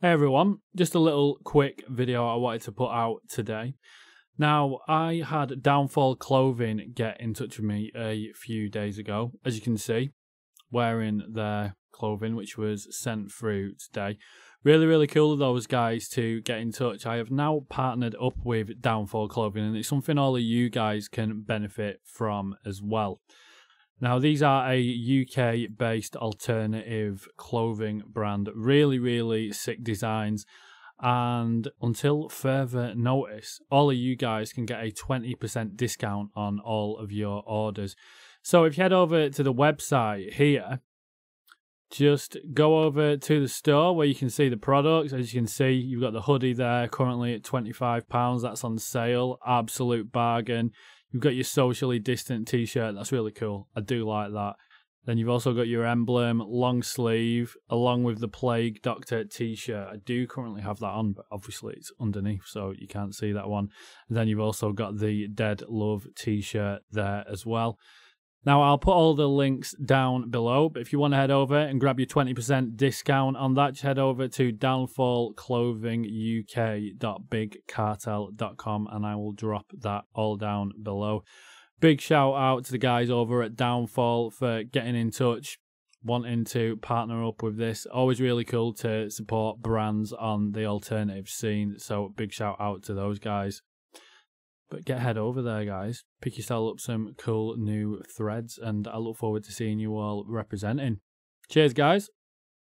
Hey everyone, just a little quick video I wanted to put out today. Now, I had Downfall Clothing get in touch with me a few days ago, as you can see, wearing their clothing, which was sent through today. Really, really cool of those guys to get in touch. I have now partnered up with Downfall Clothing, and it's something all of you guys can benefit from as well. Now, these are a UK based alternative clothing brand. Really, really sick designs. And until further notice, all of you guys can get a 20% discount on all of your orders. So if you head over to the website here, just go over to the store where you can see the products. As you can see, you've got the hoodie there currently at £25. That's on sale. Absolute bargain. You've got your socially distant t-shirt. That's really cool. I do like that. Then you've also got your emblem, long sleeve, along with the Plague Doctor t-shirt. I do currently have that on, but obviously it's underneath, so you can't see that one. And then you've also got the Dead Love t-shirt there as well. Now, I'll put all the links down below, but if you want to head over and grab your 20% discount on that, just head over to downfallclothinguk.bigcartel.com and I will drop that all down below. Big shout out to the guys over at Downfall for getting in touch, wanting to partner up with this. Always really cool to support brands on the alternative scene, so big shout out to those guys. But get head over there, guys. Pick yourself up some cool new threads, and I look forward to seeing you all representing. Cheers, guys.